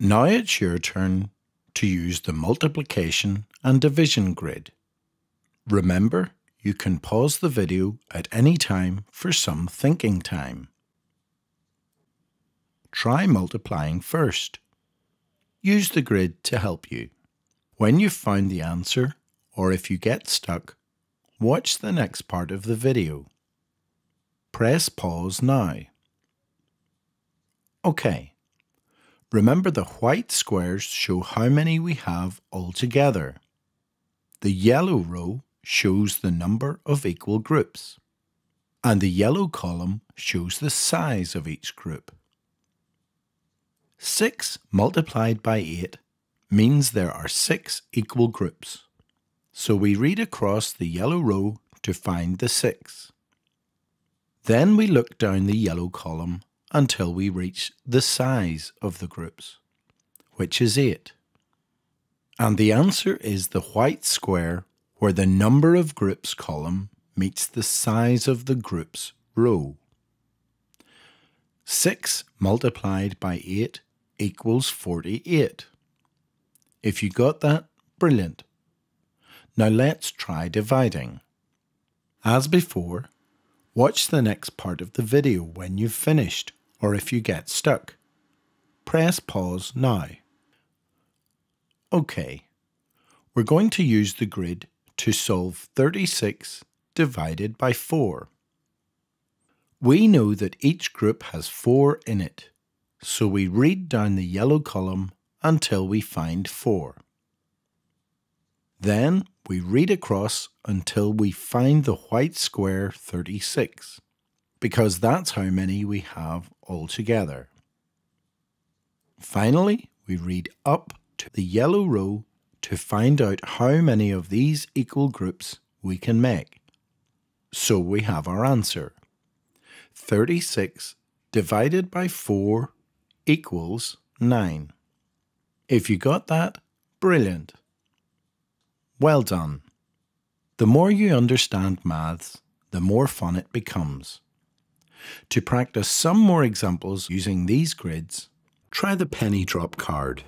Now it's your turn to use the multiplication and division grid. Remember, you can pause the video at any time for some thinking time. Try multiplying first. Use the grid to help you. When you've found the answer, or if you get stuck, watch the next part of the video. Press pause now. OK. Remember the white squares show how many we have altogether. The yellow row shows the number of equal groups, and the yellow column shows the size of each group. 6 multiplied by 8 means there are 6 equal groups. So we read across the yellow row to find the 6. Then we look down the yellow column until we reach the size of the groups, which is 8. And the answer is the white square where the number of groups column meets the size of the groups row. 6 multiplied by 8 equals 48. If you got that, brilliant. Now let's try dividing. As before, watch the next part of the video when you've finished or if you get stuck. Press pause now. OK, we're going to use the grid to solve 36 divided by 4. We know that each group has 4 in it, so we read down the yellow column until we find 4. Then we read across until we find the white square 36, because that's how many we have altogether. Finally, we read up to the yellow row to find out how many of these equal groups we can make. So we have our answer. 36 divided by 4 equals 9. If you got that, brilliant. Well done. The more you understand maths, the more fun it becomes. To practice some more examples using these grids, try the penny drop card.